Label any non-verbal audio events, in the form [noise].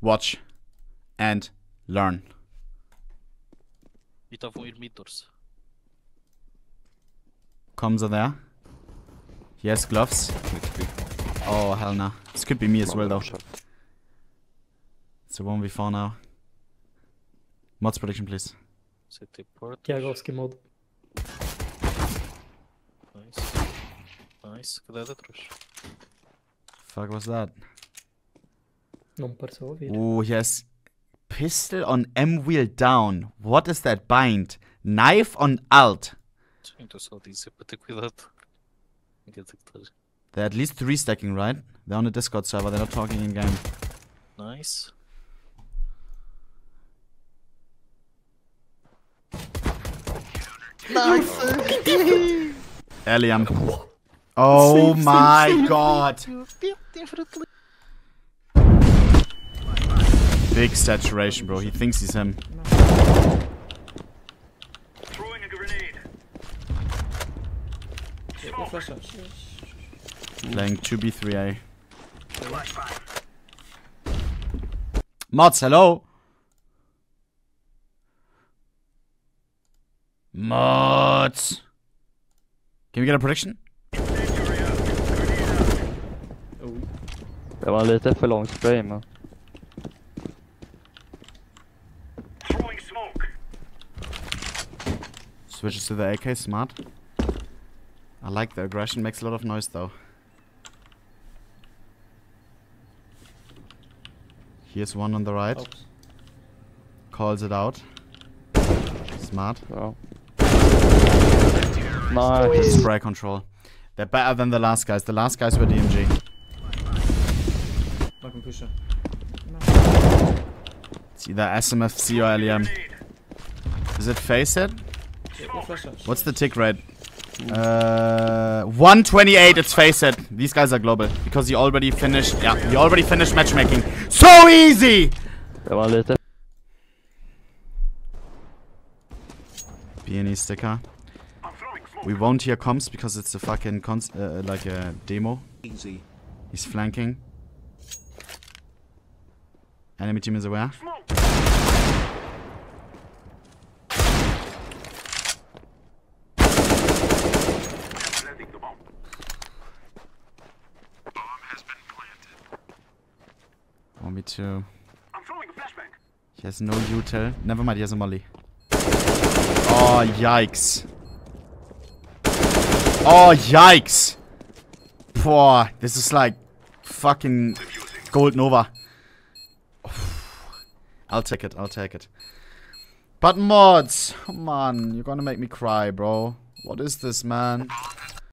Watch. And learn. Estavam ir meters. Comms are there. Yes, gloves. Oh, hell no. This could be me as well, though. It's a 1v4 now. Mods prediction, please. CT port. Kiagowski mod. Nice. Nice. Cadê de trás? Fuck was that? Non per så videre. Oh, he has pistol on M wheel down. What is that bind? Knife on alt. Sim, estou só a dizer para ter cuidado. Ninguém tem que estar. They're at least three stacking, right? They're on a Discord server. They're not talking in game. Nice. [laughs] Eliam. Oh my god. Big saturation, bro. He thinks he's him. Throwing a grenade. Playing 2b3a. Mods, hello? Mods. Can we get a prediction? Det var lite för lång spray men. Throwing smoke. Switches to the AK, smart. I like the aggression, makes a lot of noise though. Here's one on the right. Calls it out. Smart. Ja. Nice. Spray control. They're better than the last guys. The last guys were DMG. Kan pusha. It's either SMFC or LEM. Is it FACEIT? Jag flashar. What's the tick rate? Uh, 128. It's FACEIT. These guys are global because he already finished. Yeah, he already finished matchmaking. So easy. Det var lite. BNE sticker. I'm throwing smoke. We won't hear comms because it's a fucking cons uh, like a demo. Easy. He's flanking. Enemy team is aware. Want me too. I'm throwing a flashbang. He has no util. Never mind. He has a molly. Oh yikes! Oh yikes! Boah, this is like fucking gold nova. [sighs] I'll take it. I'll take it. But mods, come on, you're gonna make me cry, bro. What is this, man?